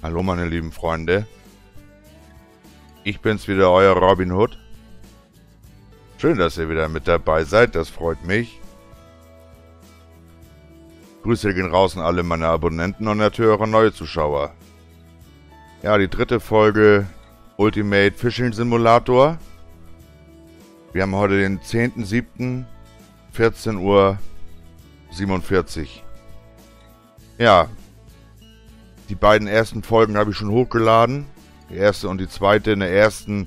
Hallo meine lieben Freunde. Ich bin's wieder, euer Robin Hood. Schön, dass ihr wieder mit dabei seid, das freut mich. Grüße gehen raus an alle meine Abonnenten und natürlich auch an neue Zuschauer. Ja, die dritte Folge Ultimate Fishing Simulator. Wir haben heute den 10.07. 14 Uhr 47. Ja, die beiden ersten Folgen habe ich schon hochgeladen. Die erste und die zweite. In der ersten,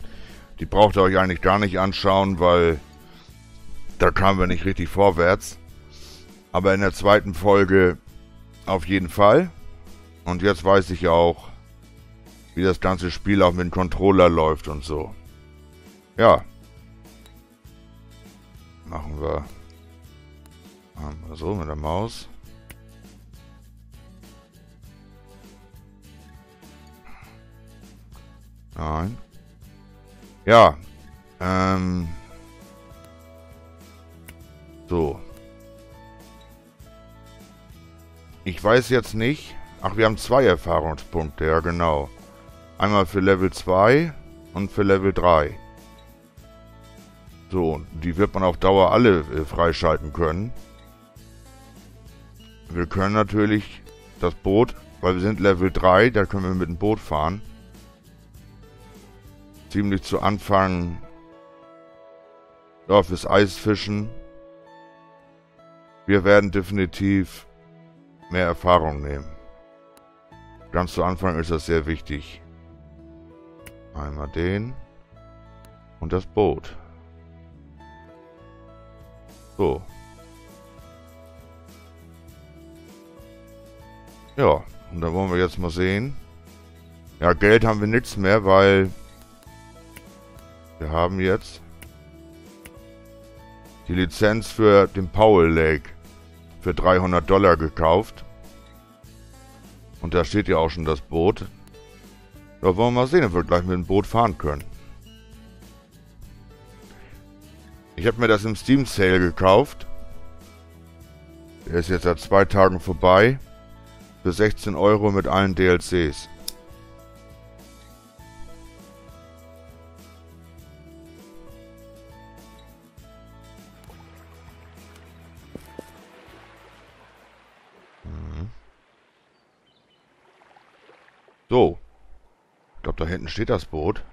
die braucht ihr euch eigentlich gar nicht anschauen, weil da kamen wir nicht richtig vorwärts. Aber in der zweiten Folge auf jeden Fall. Und jetzt weiß ich auch, wie das ganze Spiel auch mit dem Controller läuft und so. Ja. Machen wir. Machen wir so mit der Maus. Nein. Ja. Ähm. So. Ich weiß jetzt nicht. Ach, wir haben zwei Erfahrungspunkte, ja genau. Einmal für Level 2 und für Level 3. So, die wird man auf Dauer alle äh, freischalten können. Wir können natürlich das Boot, weil wir sind Level 3, da können wir mit dem Boot fahren ziemlich zu Anfang ja, fürs Eisfischen. Wir werden definitiv mehr Erfahrung nehmen. Ganz zu Anfang ist das sehr wichtig. Einmal den und das Boot. So. Ja, und dann wollen wir jetzt mal sehen. Ja, Geld haben wir nichts mehr, weil wir haben jetzt die Lizenz für den Powell Lake für 300 Dollar gekauft. Und da steht ja auch schon das Boot. Da wollen wir mal sehen, ob wir gleich mit dem Boot fahren können. Ich habe mir das im Steam Sale gekauft. Der ist jetzt seit zwei Tagen vorbei. Für 16 Euro mit allen DLCs. So. Ich glaube, da hinten steht das Boot.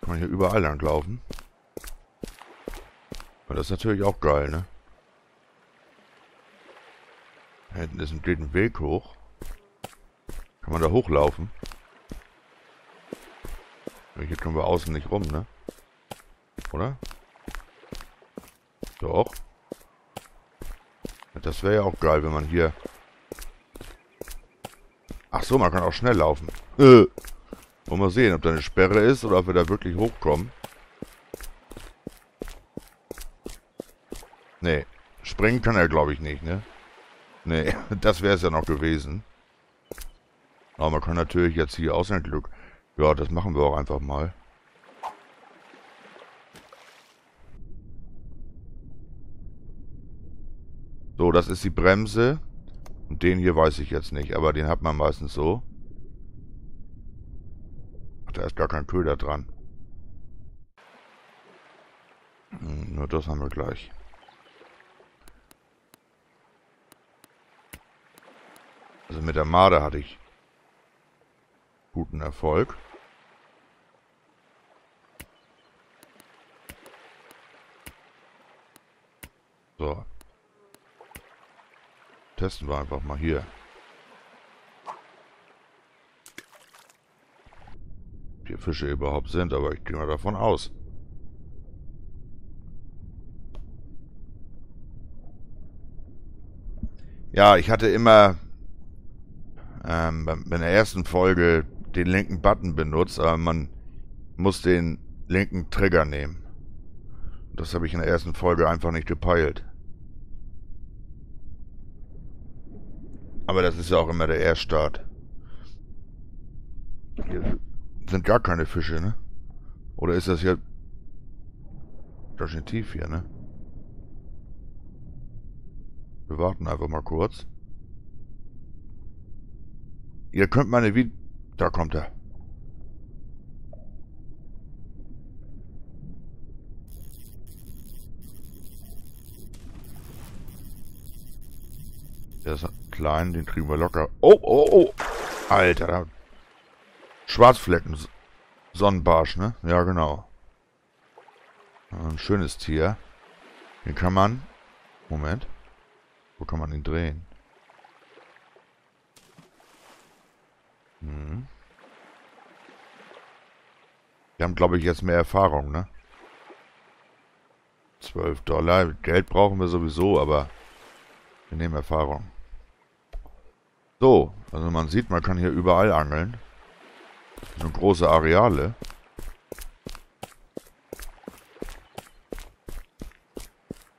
Kann man hier überall langlaufen. Aber das ist natürlich auch geil, ne? Da hinten ist ein, geht ein Weg hoch. Kann man da hochlaufen? Hier kommen wir außen nicht rum, ne? Oder? Doch. Das wäre ja auch geil, wenn man hier so, man kann auch schnell laufen. Äh. Wollen wir sehen, ob da eine Sperre ist oder ob wir da wirklich hochkommen. Nee. Springen kann er, glaube ich, nicht, ne? Nee, das wäre es ja noch gewesen. Aber man kann natürlich jetzt hier Auslandglück. Ja, das machen wir auch einfach mal. So, das ist die Bremse. Den hier weiß ich jetzt nicht, aber den hat man meistens so. Ach, da ist gar kein Köder dran. Hm, nur das haben wir gleich. Also mit der Marder hatte ich guten Erfolg. So. Testen wir einfach mal hier. Ob hier Fische überhaupt sind, aber ich gehe mal davon aus. Ja, ich hatte immer ähm, bei der ersten Folge den linken Button benutzt, aber man muss den linken Trigger nehmen. Das habe ich in der ersten Folge einfach nicht gepeilt. Aber das ist ja auch immer der Erststart. Hier sind gar keine Fische, ne? Oder ist das hier... Das ist tief hier, ne? Wir warten einfach mal kurz. ihr könnt meine Video... Da kommt er. Der klein, den kriegen wir locker. Oh, oh, oh. Alter. Schwarzflecken. Sonnenbarsch, ne? Ja, genau. Ein schönes Tier. Den kann man... Moment. Wo kann man ihn drehen? Hm. Wir haben, glaube ich, jetzt mehr Erfahrung, ne? 12 Dollar. Geld brauchen wir sowieso, aber wir nehmen Erfahrung. So, also man sieht, man kann hier überall angeln. So große Areale.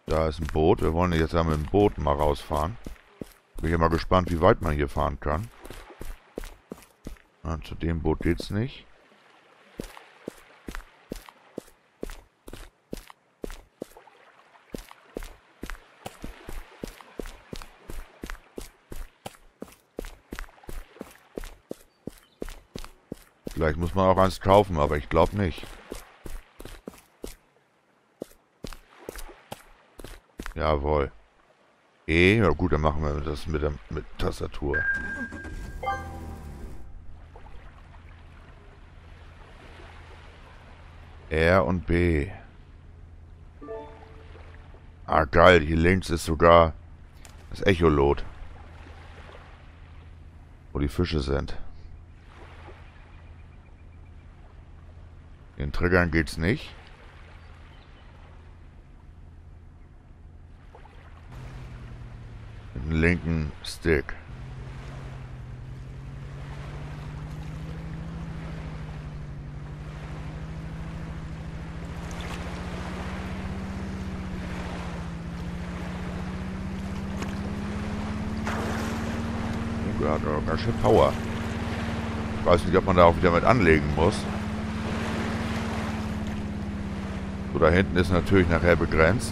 Da ist ein Boot. Wir wollen jetzt ja mit dem Boot mal rausfahren. Bin ja mal gespannt, wie weit man hier fahren kann. Na, zu dem Boot geht's nicht. Vielleicht muss man auch eins kaufen, aber ich glaube nicht. Jawohl. E, ja gut, dann machen wir das mit der mit Tastatur. R und B. Ah, geil. Hier links ist sogar das Echolot. Wo die Fische sind. Den Triggern geht's nicht. Mit dem linken Stick. Oh, hat ganz schön Power. Ich weiß nicht, ob man da auch wieder mit anlegen muss. So, da hinten ist natürlich nachher begrenzt.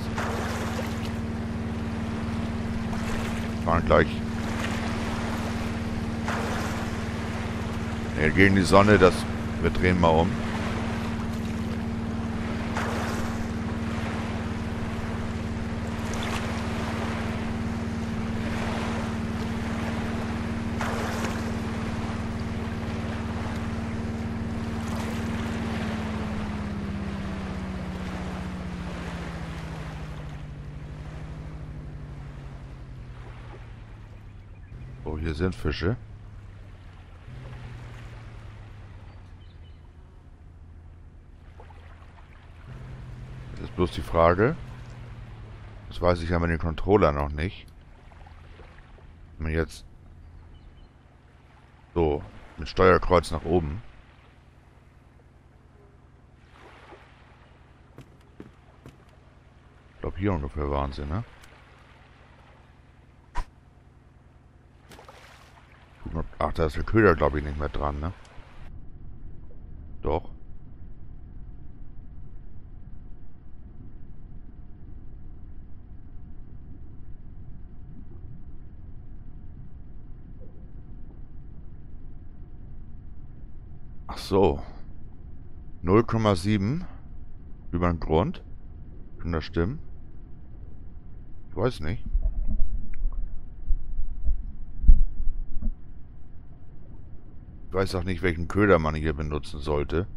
Fahren gleich. Ne, gegen die Sonne, das wir drehen mal um. Oh, hier sind Fische. Jetzt ist bloß die Frage. Das weiß ich ja mit dem Controller noch nicht. Wenn man jetzt so mit Steuerkreuz nach oben. Ich glaube hier ungefähr waren sie, ne? Ach, da ist der Köder, glaube ich, nicht mehr dran, ne? Doch. Ach so. 0,7 über den Grund. Kann das stimmen? Ich weiß nicht. Weiß auch nicht, welchen Köder man hier benutzen sollte.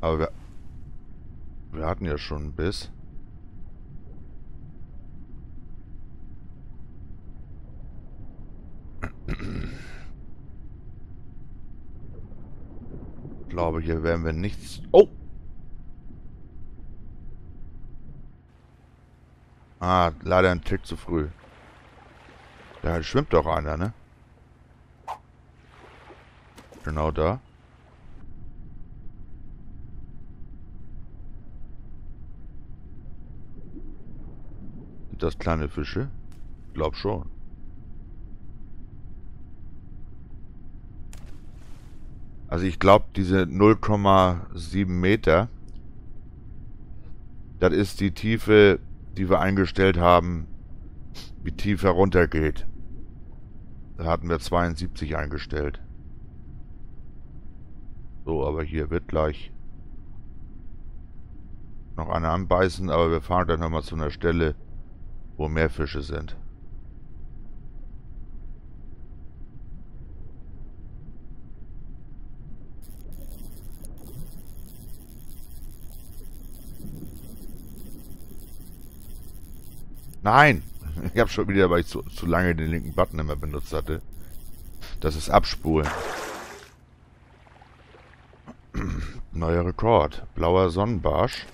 Aber wir, wir hatten ja schon einen Biss. Ich glaube, hier werden wir nichts... Oh! Ah, leider ein Tick zu früh. Da schwimmt doch einer, ne? Genau da. Sind das kleine Fische? Glaub schon. Also ich glaube, diese 0,7 Meter, das ist die Tiefe, die wir eingestellt haben, wie tief herunter geht. Da hatten wir 72 eingestellt. So, aber hier wird gleich noch einer anbeißen, aber wir fahren dann nochmal zu einer Stelle, wo mehr Fische sind. Nein! Ich habe schon wieder, weil ich zu, zu lange den linken Button immer benutzt hatte. Das ist Abspulen. Neuer Rekord. Blauer Sonnenbarsch.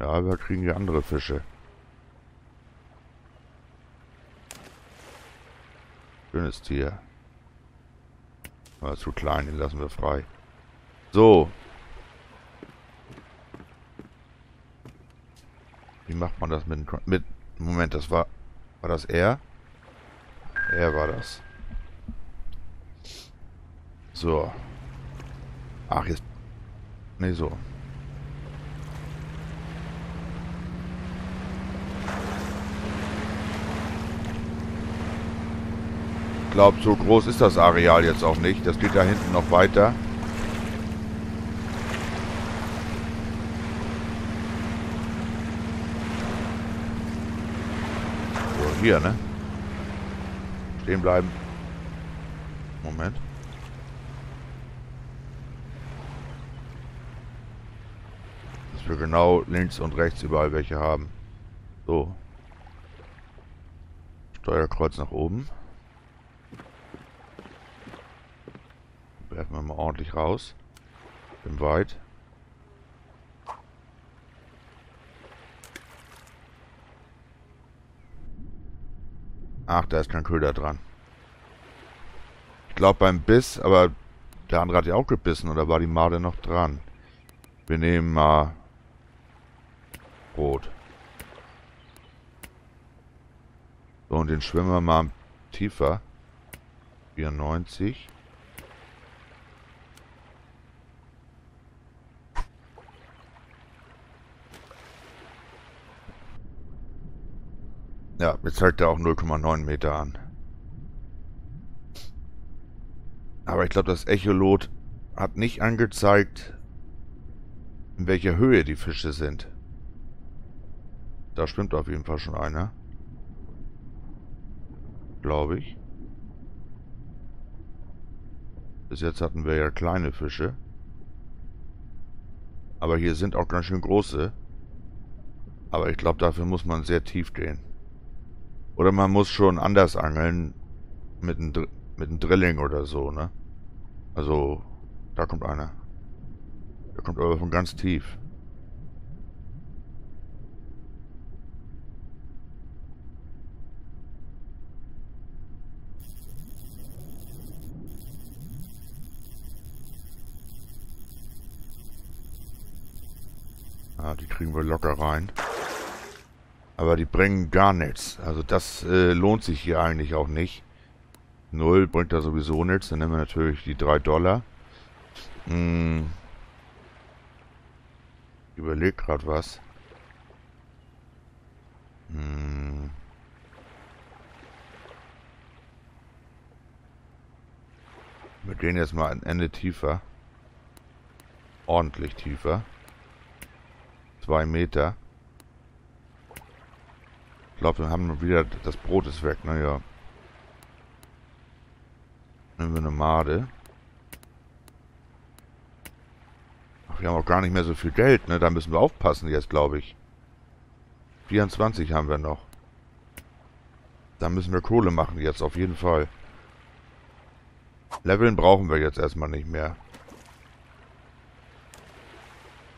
Ja, wir kriegen hier andere Fische. Schönes Tier. Aber zu klein, den lassen wir frei. So. Wie macht man das mit, mit Moment, das war war das er? Er war das. So. Ach, jetzt. Nee, so. Ich glaube, so groß ist das Areal jetzt auch nicht. Das geht da hinten noch weiter. So, hier, ne? Stehen bleiben. Moment. Wir genau links und rechts überall welche haben. So. Steuerkreuz nach oben. Werfen wir mal ordentlich raus. Bin weit. Ach, da ist kein Köder dran. Ich glaube beim Biss, aber der andere hat ja auch gebissen oder war die Made noch dran? Wir nehmen mal Rot. So, und den schwimmen wir mal tiefer. 94. Ja, jetzt zeigt er auch 0,9 Meter an. Aber ich glaube, das Echolot hat nicht angezeigt, in welcher Höhe die Fische sind. Da schwimmt auf jeden Fall schon einer. Glaube ich. Bis jetzt hatten wir ja kleine Fische. Aber hier sind auch ganz schön große. Aber ich glaube, dafür muss man sehr tief gehen. Oder man muss schon anders angeln. Mit einem, Dr mit einem Drilling oder so, ne? Also, da kommt einer. Der kommt aber von ganz tief. Ah, die kriegen wir locker rein. Aber die bringen gar nichts. Also das äh, lohnt sich hier eigentlich auch nicht. Null bringt da sowieso nichts. Dann nehmen wir natürlich die 3 Dollar. Hm. Überleg gerade was. Hm. Wir gehen jetzt mal ein Ende tiefer. Ordentlich tiefer. Zwei Meter. Ich glaube, wir haben wieder... Das Brot ist weg, naja. Nehmen wir eine Made. Ach, wir haben auch gar nicht mehr so viel Geld, ne? Da müssen wir aufpassen jetzt, glaube ich. 24 haben wir noch. Da müssen wir Kohle machen jetzt, auf jeden Fall. Leveln brauchen wir jetzt erstmal nicht mehr.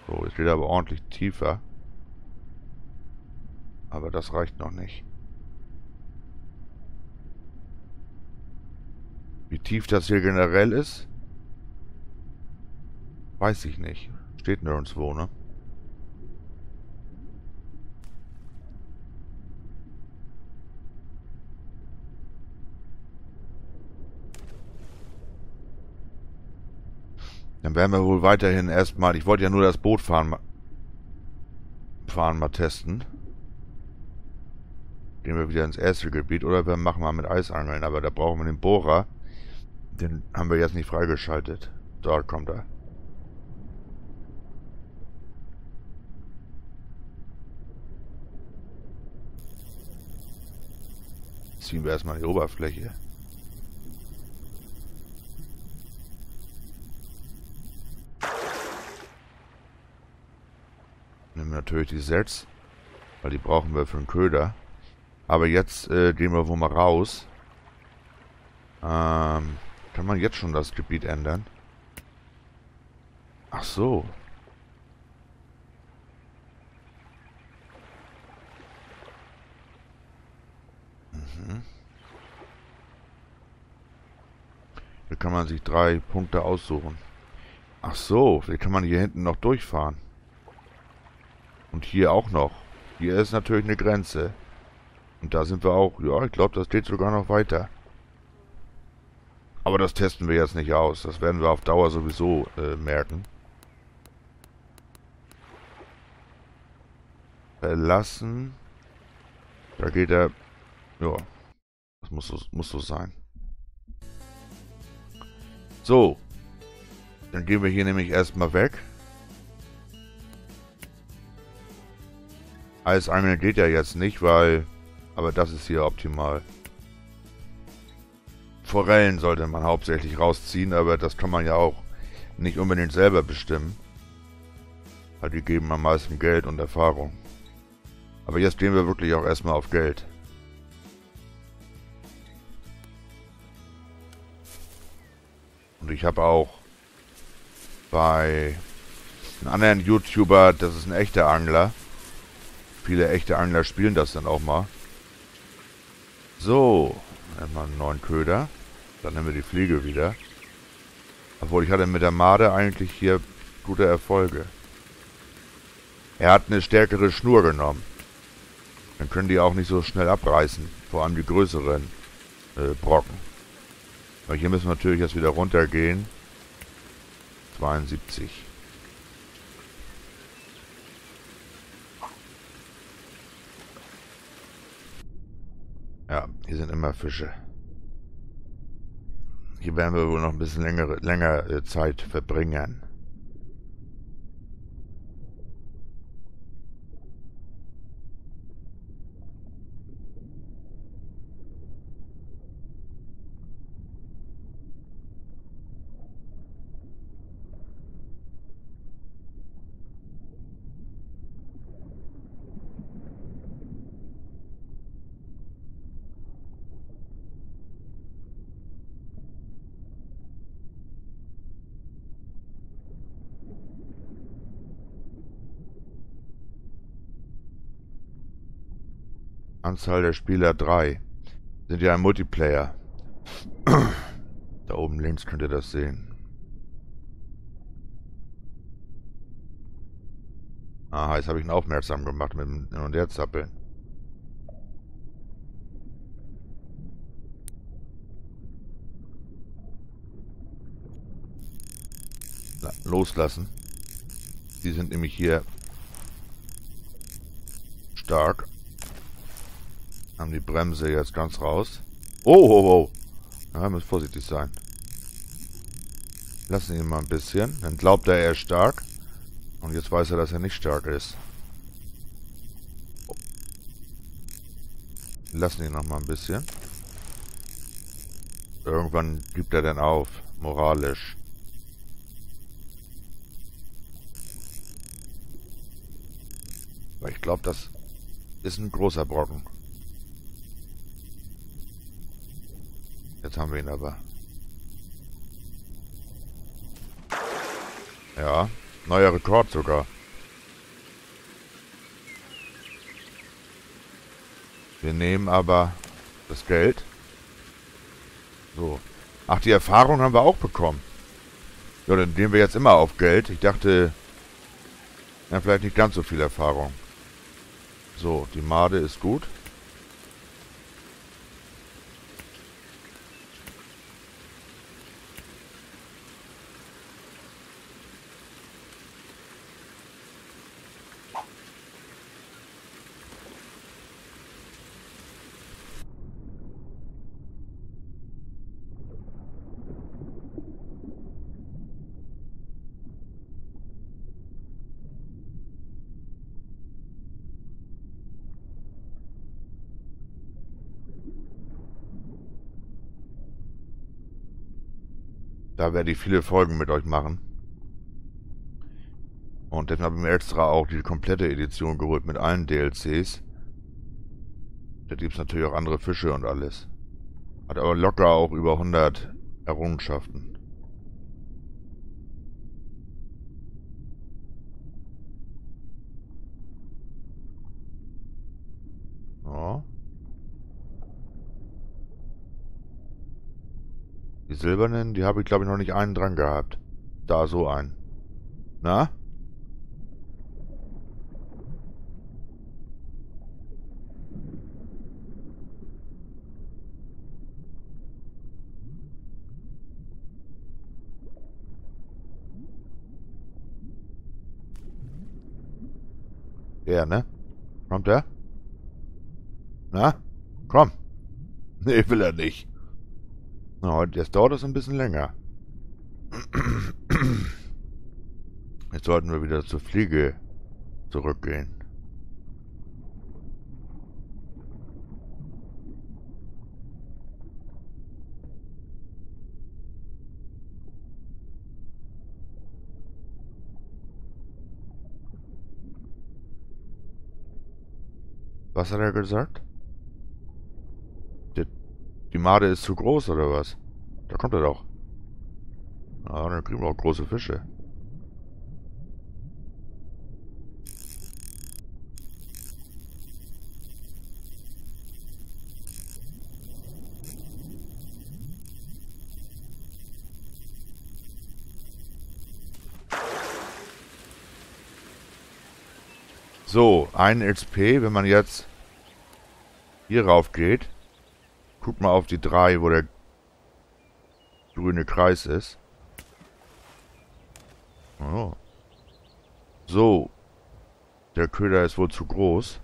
So, jetzt geht er aber ordentlich tiefer. Aber das reicht noch nicht. Wie tief das hier generell ist, weiß ich nicht. Steht nirgendwo, ne? Dann werden wir wohl weiterhin erstmal... Ich wollte ja nur das Boot fahren, fahren mal testen. Gehen wir wieder ins erste Gebiet. Oder wir machen mal mit Eisangeln. Aber da brauchen wir den Bohrer. Den haben wir jetzt nicht freigeschaltet. Dort kommt er. Ziehen wir erstmal die Oberfläche. Nehmen wir natürlich die Sets, weil die brauchen wir für den Köder. Aber jetzt äh, gehen wir wohl mal raus. Ähm, kann man jetzt schon das Gebiet ändern? Ach so. Mhm. Hier kann man sich drei Punkte aussuchen. Ach so, hier kann man hier hinten noch durchfahren. Und hier auch noch. Hier ist natürlich eine Grenze. Und da sind wir auch. Ja, ich glaube, das geht sogar noch weiter. Aber das testen wir jetzt nicht aus. Das werden wir auf Dauer sowieso äh, merken. Verlassen. Da geht er... Ja. Das muss so, muss so sein. So. Dann gehen wir hier nämlich erstmal weg. Eisangeln geht ja jetzt nicht, weil... Aber das ist hier optimal. Forellen sollte man hauptsächlich rausziehen, aber das kann man ja auch nicht unbedingt selber bestimmen. Weil die geben am meisten Geld und Erfahrung. Aber jetzt gehen wir wirklich auch erstmal auf Geld. Und ich habe auch bei einem anderen YouTuber, das ist ein echter Angler, Viele echte Angler spielen das dann auch mal. So, einmal einen neuen Köder. Dann nehmen wir die Fliege wieder. Obwohl, ich hatte mit der Made eigentlich hier gute Erfolge. Er hat eine stärkere Schnur genommen. Dann können die auch nicht so schnell abreißen. Vor allem die größeren äh, Brocken. Aber hier müssen wir natürlich jetzt wieder runtergehen. 72. Ja, hier sind immer Fische. Hier werden wir wohl noch ein bisschen längere, länger äh, Zeit verbringen. Anzahl der Spieler 3. Sind ja ein Multiplayer. da oben links könnt ihr das sehen. Aha, jetzt habe ich ihn aufmerksam gemacht mit dem Hin- und Herzappeln. Loslassen. Die sind nämlich hier stark. Haben die Bremse jetzt ganz raus. Oh, oh, oh. Ja, muss vorsichtig sein. Lassen ihn mal ein bisschen. Dann glaubt er, er ist stark. Und jetzt weiß er, dass er nicht stark ist. Lassen ihn noch mal ein bisschen. Irgendwann gibt er dann auf. Moralisch. Aber ich glaube, das ist ein großer Brocken. Jetzt haben wir ihn aber. Ja, neuer Rekord sogar. Wir nehmen aber das Geld. So. Ach, die Erfahrung haben wir auch bekommen. Ja, dann nehmen wir jetzt immer auf Geld. Ich dachte, ja, vielleicht nicht ganz so viel Erfahrung. So, die Made ist gut. Werde ich viele Folgen mit euch machen. Und dann habe ich mir extra auch die komplette Edition geholt mit allen DLCs. Da gibt es natürlich auch andere Fische und alles. Hat aber locker auch über 100 Errungenschaften. Ja. Die silbernen, die habe ich glaube ich noch nicht einen dran gehabt. Da so ein. Na? Der, ne? Kommt der? Na? Komm. Nee, will er nicht. Na, jetzt dauert es ein bisschen länger. Jetzt sollten wir wieder zur Fliege zurückgehen. Was hat er gesagt? Die, Made ist zu groß, oder was? Da kommt er doch. Ah, dann kriegen wir auch große Fische. So, ein XP, wenn man jetzt hier rauf geht. Guck mal auf die drei, wo der grüne Kreis ist. Oh. So. Der Köder ist wohl zu groß.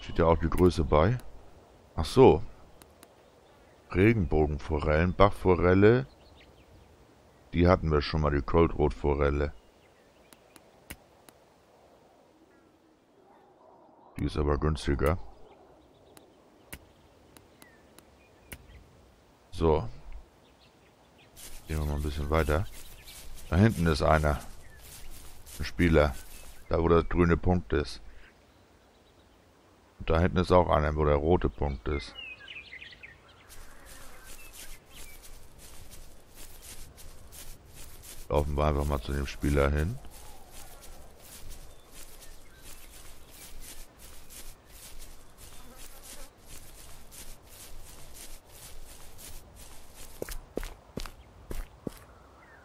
Steht ja auch die Größe bei. Ach so. Regenbogenforellen, Bachforelle. Die hatten wir schon mal, die Coldrotforelle. Die ist aber günstiger. So. Gehen wir mal ein bisschen weiter. Da hinten ist einer. Ein Spieler. Da wo der grüne Punkt ist. Und da hinten ist auch einer, wo der rote Punkt ist. Laufen wir einfach mal zu dem Spieler hin.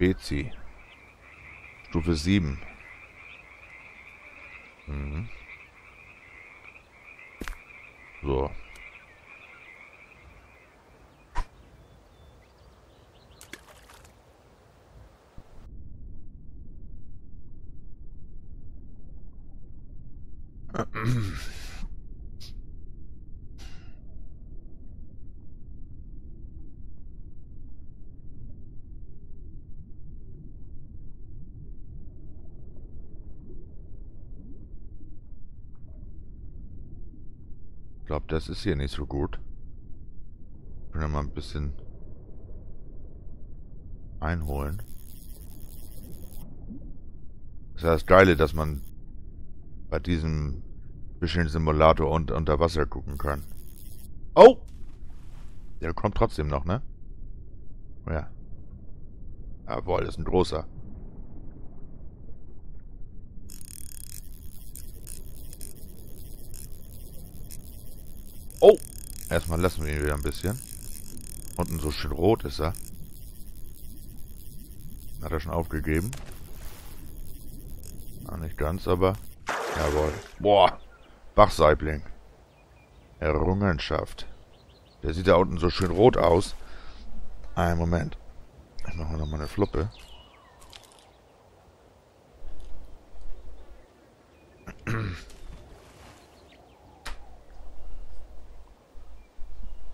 Spezi. Stufe 7. Mhm. So. Glaube, das ist hier nicht so gut. Können wir mal ein bisschen einholen. Das ist das Geile, dass man bei diesem bisschen Simulator und unter Wasser gucken kann. Oh! Der kommt trotzdem noch, ne? Ja. Jawohl, das ist ein großer. Oh! Erstmal lassen wir ihn wieder ein bisschen. Unten so schön rot ist er. Hat er schon aufgegeben. Ah, nicht ganz, aber... Jawohl. Boah! Bachsaibling. Errungenschaft. Der sieht da unten so schön rot aus. Einen Moment. Ich mache noch mal eine Fluppe.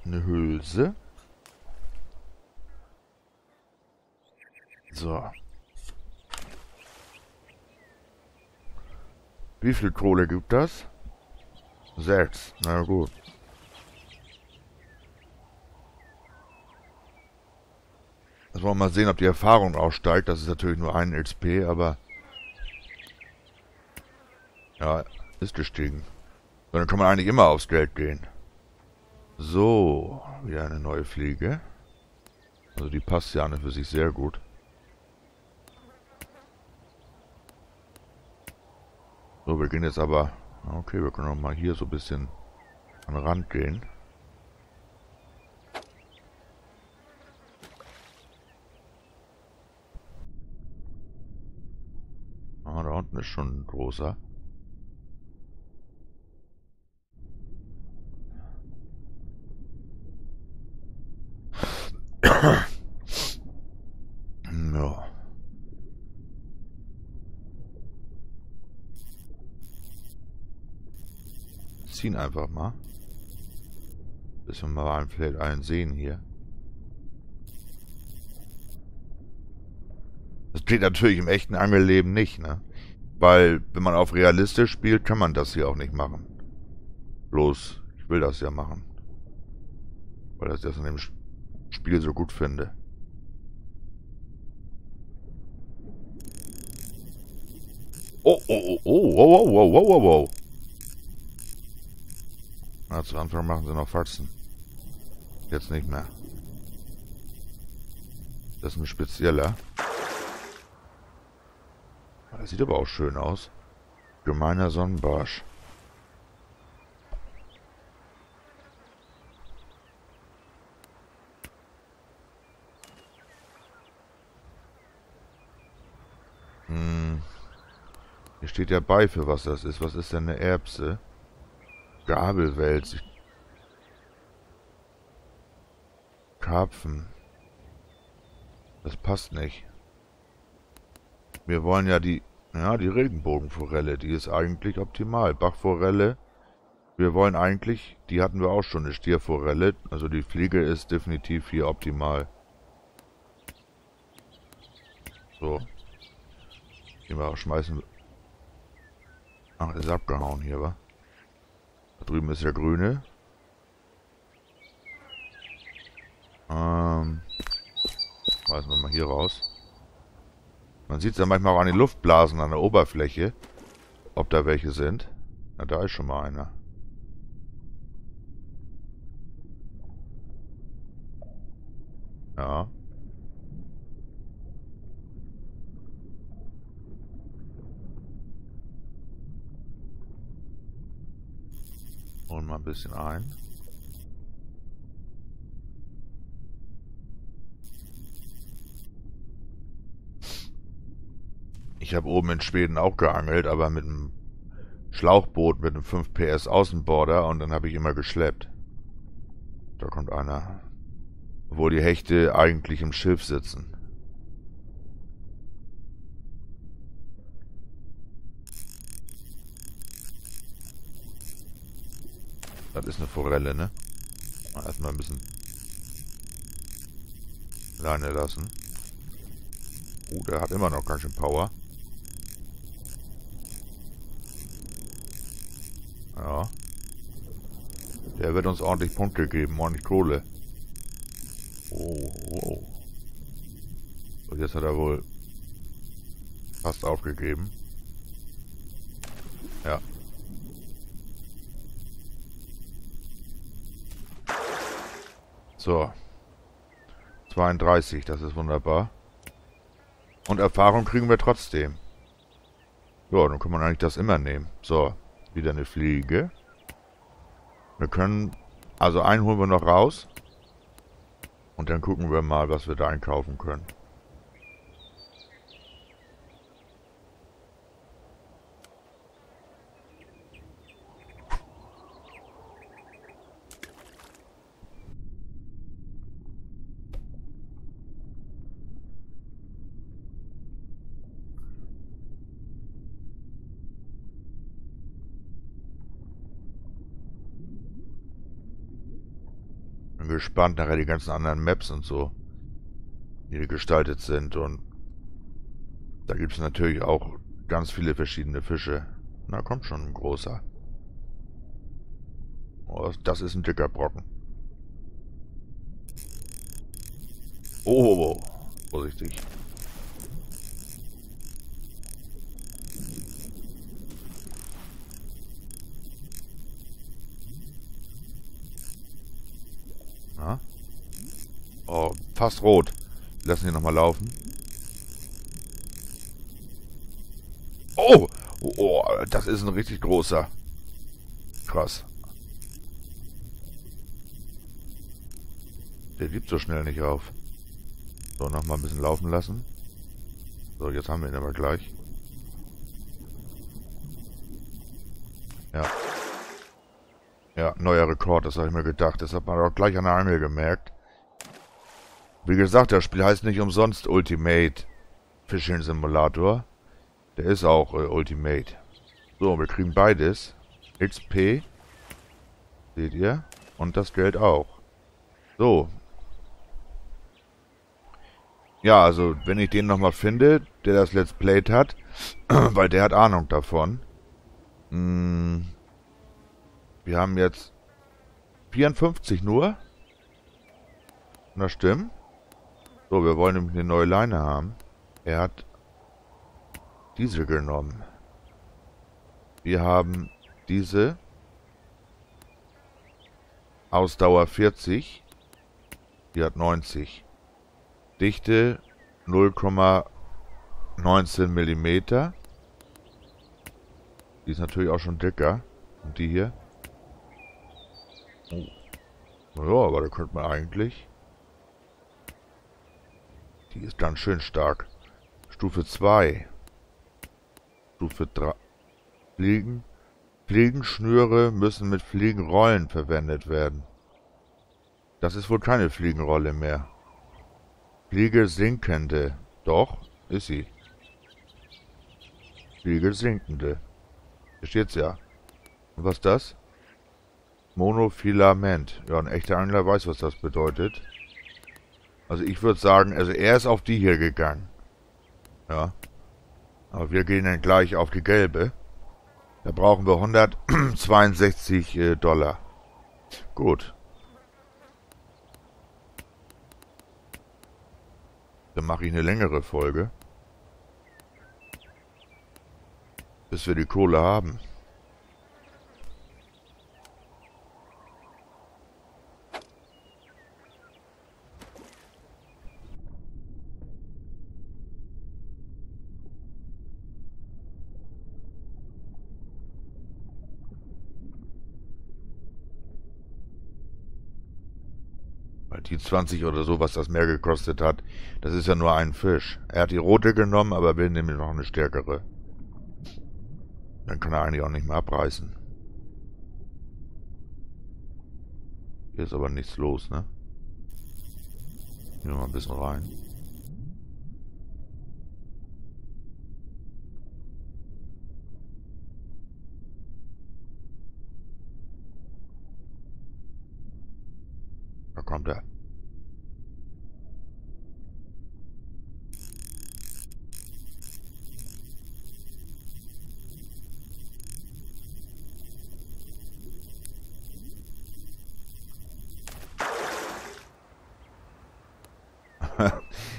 eine Hülse. So. Wie viel Kohle gibt das? Sechs. Na gut. Jetzt wollen wir mal sehen, ob die Erfahrung aussteigt. Das ist natürlich nur ein XP, aber... Ja, ist gestiegen. Dann kann man eigentlich immer aufs Geld gehen. So, wieder eine neue Fliege. Also die passt ja an für sich sehr gut. So, wir gehen jetzt aber... Okay, wir können auch mal hier so ein bisschen an den Rand gehen. Ah, da unten ist schon ein großer. einfach mal. Bis wir mal einen, vielleicht einen sehen hier. Das geht natürlich im echten Angelleben nicht, ne? Weil, wenn man auf realistisch spielt, kann man das hier auch nicht machen. Bloß, ich will das ja machen. Weil ich das in dem Spiel so gut finde. Oh, oh, oh, oh, wow, wow, wow, wow, wow. Na, zu Anfang machen sie noch Faxen. Jetzt nicht mehr. Das ist ein spezieller. Das sieht aber auch schön aus. Gemeiner Sonnenbarsch. Hm. Hier steht ja bei, für was das ist. Was ist denn eine Erbse? Gabelwälz. Karpfen. Das passt nicht. Wir wollen ja die... Ja, die Regenbogenforelle. Die ist eigentlich optimal. Bachforelle. Wir wollen eigentlich... Die hatten wir auch schon, eine Stierforelle. Also die Fliege ist definitiv hier optimal. So. Gehen wir auch schmeißen... Ach, ist abgehauen hier, wa? Drüben ist der grüne. Ähm, weisen wir mal hier raus. Man sieht es ja manchmal auch an den Luftblasen an der Oberfläche, ob da welche sind. Na, da ist schon mal einer. Ja. Holen mal ein bisschen ein. Ich habe oben in Schweden auch geangelt, aber mit einem Schlauchboot mit einem 5 PS Außenborder und dann habe ich immer geschleppt. Da kommt einer. Wo die Hechte eigentlich im Schiff sitzen. Das ist eine Forelle, ne? Erstmal ein bisschen Leine lassen. Uh, der hat immer noch ganz schön Power. Ja. Der wird uns ordentlich Punkte geben, ordentlich Kohle. Oh, oh. Und jetzt hat er wohl fast aufgegeben. So. 32, das ist wunderbar. Und Erfahrung kriegen wir trotzdem. Ja, dann kann man eigentlich das immer nehmen. So, wieder eine Fliege. Wir können... Also einen holen wir noch raus. Und dann gucken wir mal, was wir da einkaufen können. Gespannt nachher die ganzen anderen Maps und so, die gestaltet sind. Und da gibt es natürlich auch ganz viele verschiedene Fische. Na, kommt schon ein großer. Oh, das ist ein dicker Brocken. Oh, oh, oh. Vorsichtig. Na? Oh, fast rot. Lassen ihn nochmal laufen. Oh! Oh, das ist ein richtig großer. Krass. Der gibt so schnell nicht auf. So, nochmal ein bisschen laufen lassen. So, jetzt haben wir ihn aber gleich. Ja. Ja, neuer Rekord, das habe ich mir gedacht. Das hat man auch gleich an der Angel gemerkt. Wie gesagt, das Spiel heißt nicht umsonst Ultimate Fishing Simulator. Der ist auch äh, Ultimate. So, wir kriegen beides. XP. Seht ihr? Und das Geld auch. So, ja, also wenn ich den nochmal finde, der das Let's Played hat, weil der hat Ahnung davon. Hm, wir haben jetzt 54 nur. Das stimmt. So, wir wollen nämlich eine neue Leine haben. Er hat diese genommen. Wir haben diese Ausdauer 40. Die hat 90. Dichte 0,19 mm. Die ist natürlich auch schon dicker. Und die hier? Oh. Ja, aber da könnte man eigentlich... Die ist ganz schön stark. Stufe 2. Stufe 3. Fliegen. Fliegenschnüre müssen mit Fliegenrollen verwendet werden. Das ist wohl keine Fliegenrolle mehr. Fliege sinkende. Doch, ist sie. Fliege sinkende. Hier steht's ja. Und was ist das? Monofilament. Ja, ein echter Angler weiß, was das bedeutet. Also ich würde sagen, also er ist auf die hier gegangen. Ja. Aber wir gehen dann gleich auf die gelbe. Da brauchen wir 162 äh, Dollar. Gut. Dann mache ich eine längere Folge. Bis wir die Kohle haben. Die 20 oder so, was das mehr gekostet hat, das ist ja nur ein Fisch. Er hat die rote genommen, aber will nämlich noch eine stärkere. Dann kann er eigentlich auch nicht mehr abreißen. Hier ist aber nichts los, ne? Hier mal ein bisschen rein. Da kommt er.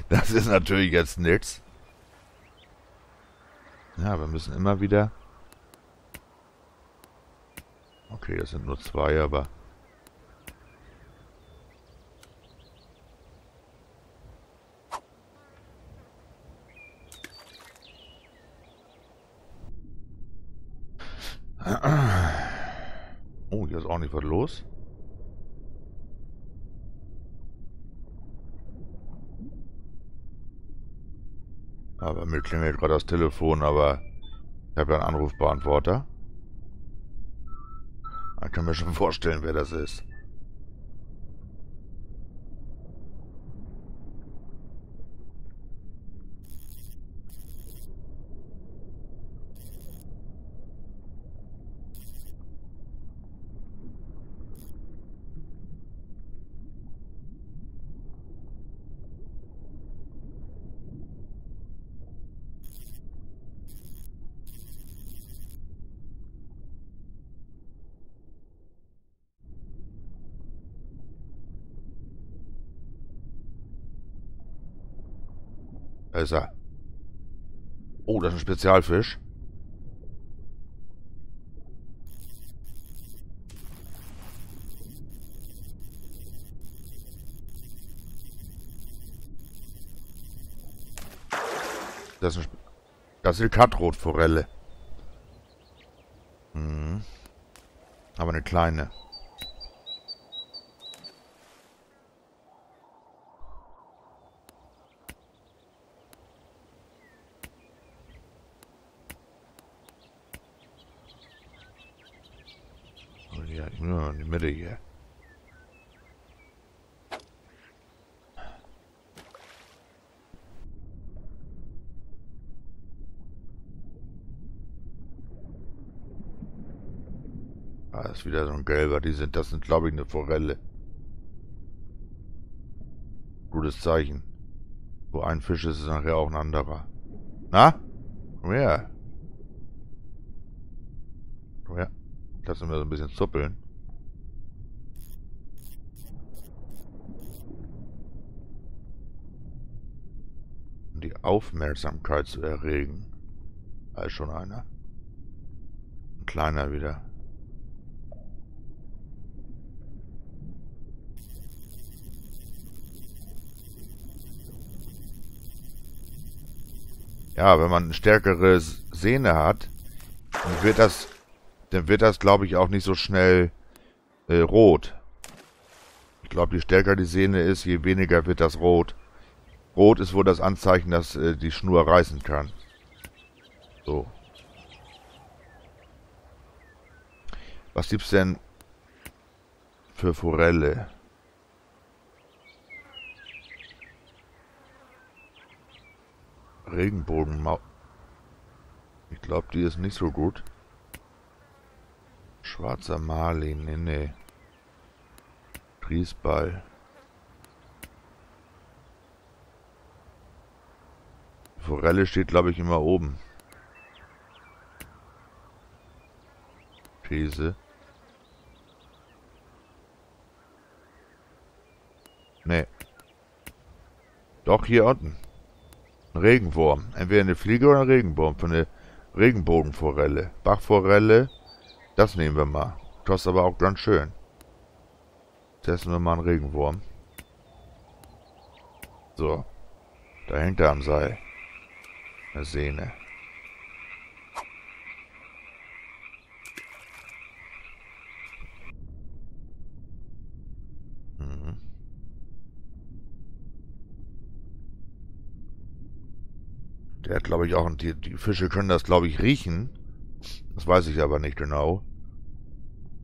Das ist natürlich jetzt nichts. Ja, wir müssen immer wieder... Okay, das sind nur zwei, aber... Oh, hier ist auch nicht was los. Aber mir klingelt gerade das Telefon, aber ich habe ja einen Anrufbeantworter. Man kann mir schon vorstellen, wer das ist. Da ist er. Oh, das ist ein Spezialfisch. Das ist, das ist Katrotforelle. Mhm. Aber eine kleine. Oh ja, Mitte hier. Ah, ist wieder so ein gelber. Die sind, das sind, glaube ich, eine Forelle. Gutes Zeichen. Wo ein Fisch ist, ist nachher auch ein anderer. Na? Komm her. Komm her. Lassen wir so ein bisschen zuppeln. Aufmerksamkeit zu erregen. Da ist schon einer. Ein kleiner wieder. Ja, wenn man eine stärkere Sehne hat, dann wird das, dann wird das, glaube ich, auch nicht so schnell äh, rot. Ich glaube, je stärker die Sehne ist, je weniger wird das rot. Rot ist wohl das Anzeichen, dass äh, die Schnur reißen kann. So. Was gibt's denn für Forelle? Regenbogenmaus. Ich glaube, die ist nicht so gut. Schwarzer Marlin, nee, nee. Triesball. Forelle steht, glaube ich, immer oben. Käse. Nee. Doch, hier unten. Ein Regenwurm. Entweder eine Fliege oder ein Regenwurm. Für eine Regenbogenforelle. Bachforelle. Das nehmen wir mal. Kostet aber auch ganz schön. Testen wir mal einen Regenwurm. So. Da hängt er am Seil. Eine Sehne. Der hat, glaube ich, auch... Die, die Fische können das, glaube ich, riechen. Das weiß ich aber nicht genau.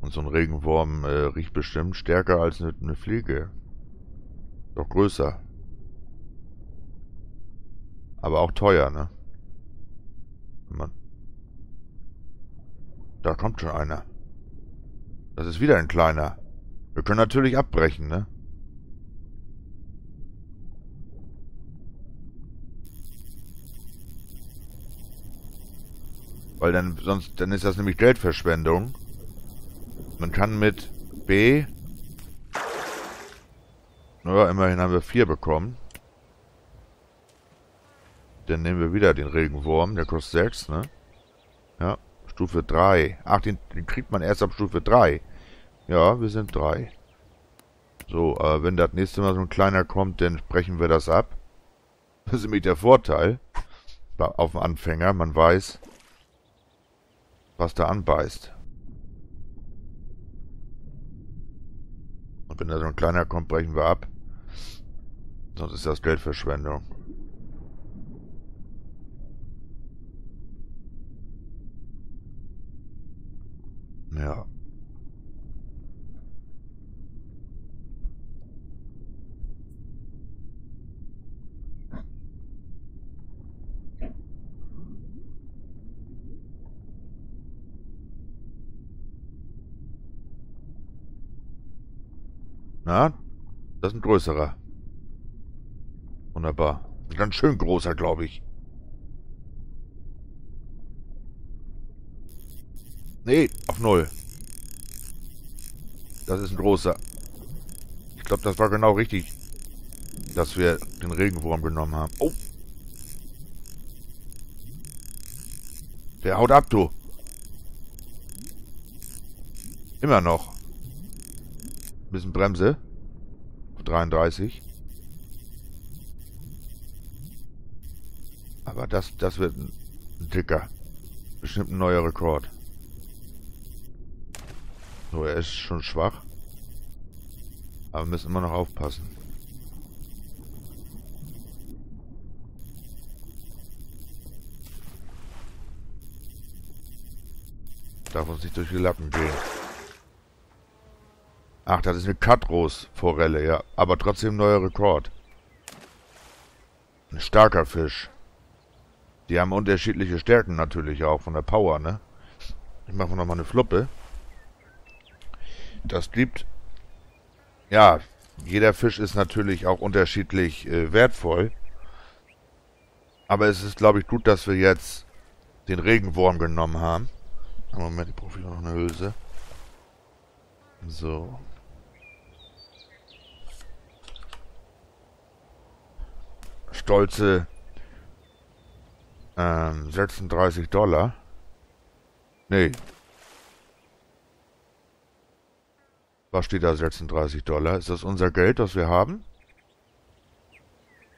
Und so ein Regenwurm äh, riecht bestimmt stärker als eine, eine Fliege. Doch größer. Aber auch teuer, ne? Man da kommt schon einer. Das ist wieder ein kleiner. Wir können natürlich abbrechen, ne? Weil dann sonst dann ist das nämlich Geldverschwendung. Man kann mit B naja, immerhin haben wir vier bekommen. Dann nehmen wir wieder den Regenwurm. Der kostet 6, ne? Ja, Stufe 3. Ach, den, den, kriegt man erst ab Stufe 3. Ja, wir sind 3. So, äh, wenn das nächste Mal so ein kleiner kommt, dann brechen wir das ab. Das ist nämlich der Vorteil. Auf dem Anfänger, man weiß, was da anbeißt. Und wenn da so ein kleiner kommt, brechen wir ab. Sonst ist das Geldverschwendung. Ja. Na, das ist ein größerer. Wunderbar. Ein ganz schön großer, glaube ich. Nee, auf null. Das ist ein großer. Ich glaube, das war genau richtig, dass wir den Regenwurm genommen haben. Oh. Der haut ab, du. Immer noch. Ein bisschen Bremse. Auf 33. Aber das, das wird ein dicker. Bestimmt ein neuer Rekord. So, er ist schon schwach. Aber wir müssen immer noch aufpassen. Darf uns nicht durch die Lappen gehen. Ach, das ist eine Katros-Forelle, ja. Aber trotzdem neuer Rekord. Ein starker Fisch. Die haben unterschiedliche Stärken natürlich auch von der Power, ne? Ich mache noch mal eine Fluppe. Das gibt... Ja, jeder Fisch ist natürlich auch unterschiedlich äh, wertvoll. Aber es ist, glaube ich, gut, dass wir jetzt den Regenwurm genommen haben. Moment, ich brauche noch eine Hülse. So. Stolze ähm, 36 Dollar. Nee. Was steht da 36 Dollar? Ist das unser Geld, das wir haben?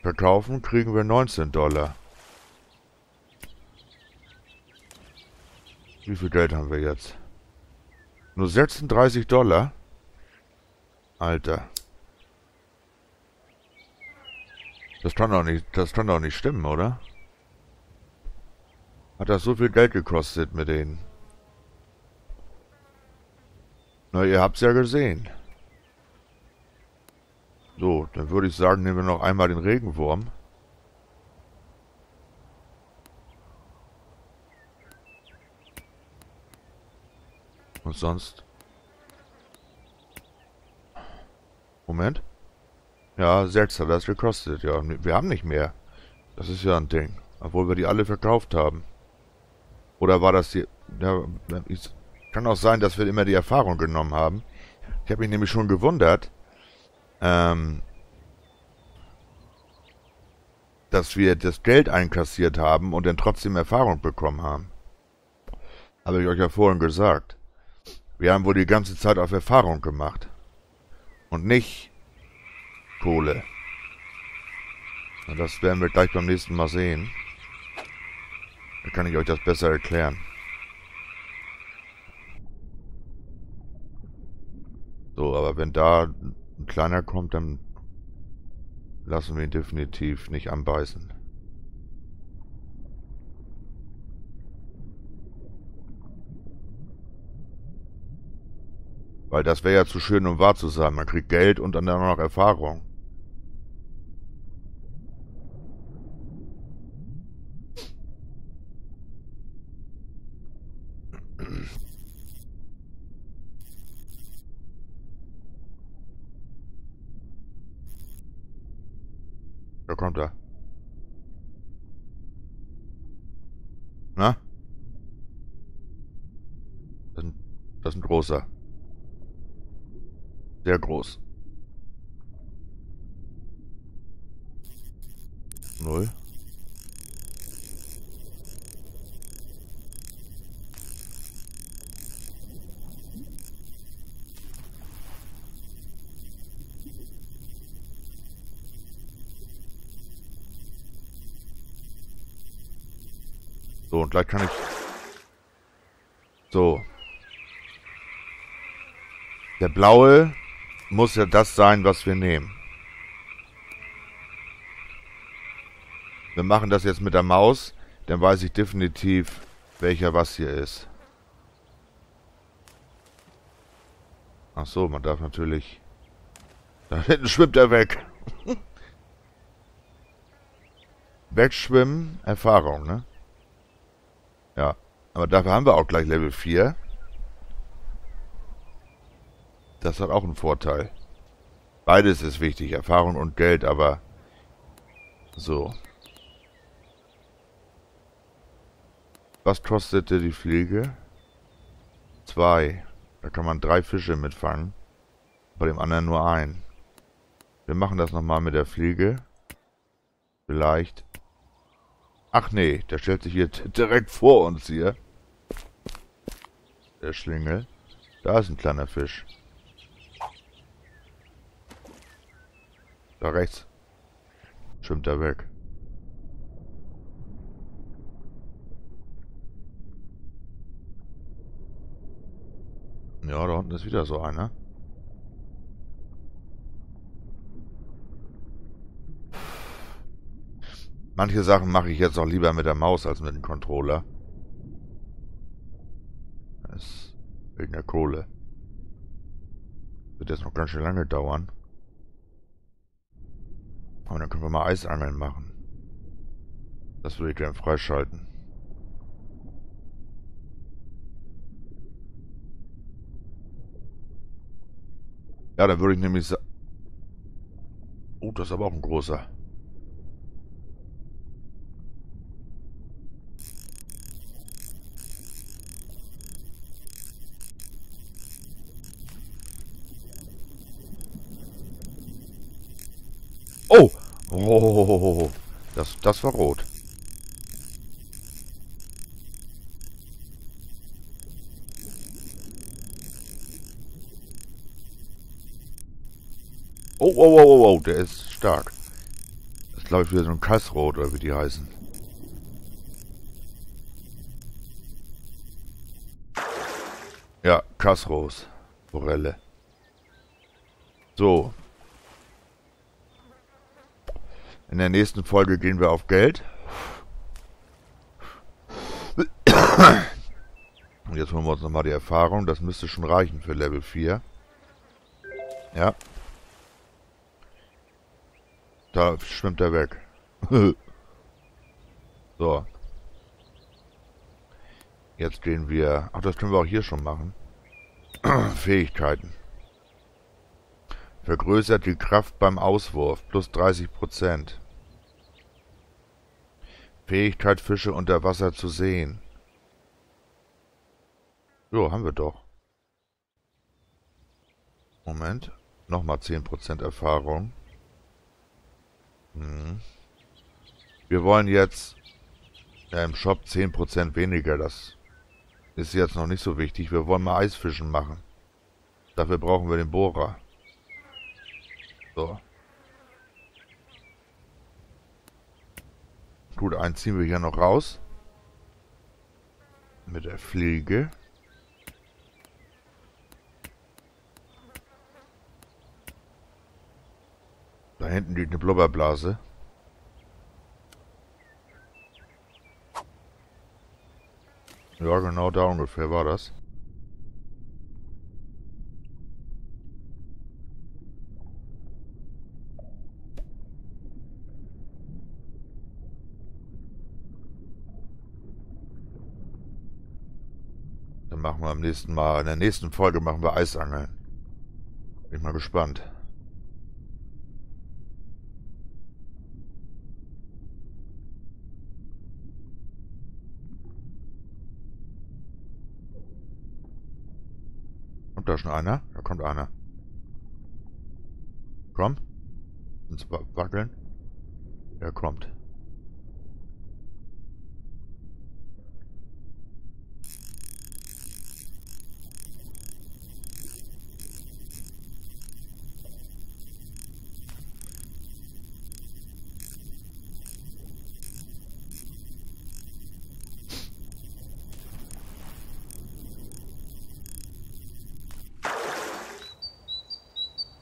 Verkaufen kriegen wir 19 Dollar. Wie viel Geld haben wir jetzt? Nur 36 Dollar? Alter. Das kann doch nicht, das kann doch nicht stimmen, oder? Hat das so viel Geld gekostet mit denen? Na, ihr habt's ja gesehen. So, dann würde ich sagen, nehmen wir noch einmal den Regenwurm. Und sonst? Moment. Ja, 6 hat das gekostet. Ja, wir haben nicht mehr. Das ist ja ein Ding. Obwohl wir die alle verkauft haben. Oder war das die... Ja, ich, kann auch sein, dass wir immer die Erfahrung genommen haben. Ich habe mich nämlich schon gewundert, ähm, dass wir das Geld einkassiert haben und dann trotzdem Erfahrung bekommen haben. Habe ich euch ja vorhin gesagt. Wir haben wohl die ganze Zeit auf Erfahrung gemacht. Und nicht Kohle. Und das werden wir gleich beim nächsten Mal sehen. Da kann ich euch das besser erklären. So, aber wenn da ein kleiner kommt, dann lassen wir ihn definitiv nicht anbeißen. Weil das wäre ja zu schön, um wahr zu sein. Man kriegt Geld und dann auch noch Erfahrung. Da kommt er. Na? Das ist ein, das ist ein großer. Sehr groß. Null. So, und gleich kann ich... So. Der blaue muss ja das sein, was wir nehmen. Wir machen das jetzt mit der Maus, dann weiß ich definitiv, welcher was hier ist. Ach so, man darf natürlich... Da hinten schwimmt er weg. Wegschwimmen, Erfahrung, ne? Ja, aber dafür haben wir auch gleich Level 4. Das hat auch einen Vorteil. Beides ist wichtig, Erfahrung und Geld, aber so. Was kostete die Fliege? Zwei. Da kann man drei Fische mitfangen. Bei dem anderen nur ein. Wir machen das nochmal mit der Fliege. Vielleicht Ach nee, der stellt sich hier direkt vor uns hier. Der Schlingel. Da ist ein kleiner Fisch. Da rechts. Schwimmt er weg. Ja, da unten ist wieder so einer. Manche Sachen mache ich jetzt auch lieber mit der Maus als mit dem Controller. Das ist wegen der Kohle. Wird jetzt noch ganz schön lange dauern. Aber dann können wir mal Eisangeln machen. Das würde ich gerne freischalten. Ja, dann würde ich nämlich sagen... Oh, das ist aber auch ein großer. Oh! Oh, das, war rot. Oh, oh, oh, oh, oh, der ist stark. Das ist, glaube ich, wieder so ein Kassrot, oder wie die heißen. Ja, Kassros. Forelle. So, In der nächsten Folge gehen wir auf Geld. Und jetzt holen wir uns nochmal die Erfahrung. Das müsste schon reichen für Level 4. Ja. Da schwimmt er weg. so. Jetzt gehen wir... Ach, das können wir auch hier schon machen. Fähigkeiten. Vergrößert die Kraft beim Auswurf plus 30%. Fähigkeit, Fische unter Wasser zu sehen. Jo, haben wir doch. Moment. Nochmal 10% Erfahrung. Hm. Wir wollen jetzt ja, im Shop 10% weniger. Das ist jetzt noch nicht so wichtig. Wir wollen mal Eisfischen machen. Dafür brauchen wir den Bohrer. So. Gut, einen ziehen wir hier noch raus. Mit der Fliege. Da hinten liegt eine Blubberblase. Ja, genau da ungefähr war das. machen wir am nächsten Mal. In der nächsten Folge machen wir Eisangeln. Bin mal gespannt. Kommt da schon einer? Da kommt einer. Komm. Ins Wackeln. Er kommt.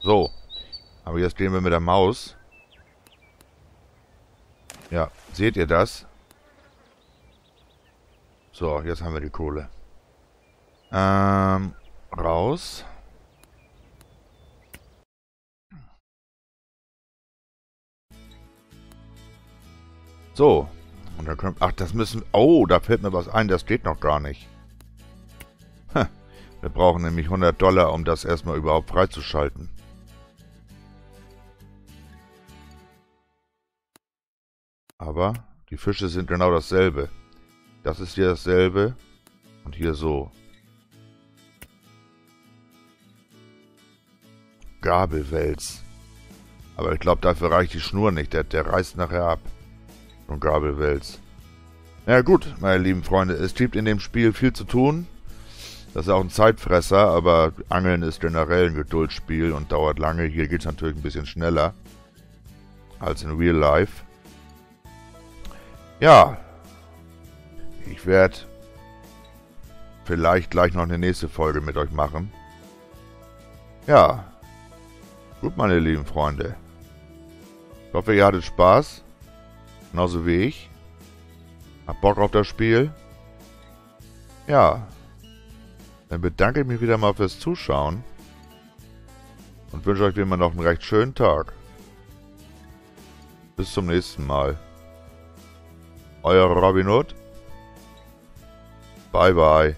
So. Aber jetzt gehen wir mit der Maus. Ja, seht ihr das? So, jetzt haben wir die Kohle. Ähm, raus. So. Und dann können, ach, das müssen... Oh, da fällt mir was ein, das steht noch gar nicht. Wir brauchen nämlich 100 Dollar, um das erstmal überhaupt freizuschalten. Aber die Fische sind genau dasselbe. Das ist hier dasselbe und hier so. Gabelwels. Aber ich glaube, dafür reicht die Schnur nicht. Der, der reißt nachher ab. Und Gabelwels. Ja gut, meine lieben Freunde, es gibt in dem Spiel viel zu tun. Das ist auch ein Zeitfresser, aber Angeln ist generell ein Geduldsspiel und dauert lange. Hier geht es natürlich ein bisschen schneller als in Real Life. Ja, ich werde vielleicht gleich noch eine nächste Folge mit euch machen. Ja, gut, meine lieben Freunde. Ich hoffe, ihr hattet Spaß. Genauso wie ich. Habt Bock auf das Spiel? Ja. Dann bedanke ich mich wieder mal fürs Zuschauen. Und wünsche euch wie immer noch einen recht schönen Tag. Bis zum nächsten Mal. Euer Robin Hood. Bye bye.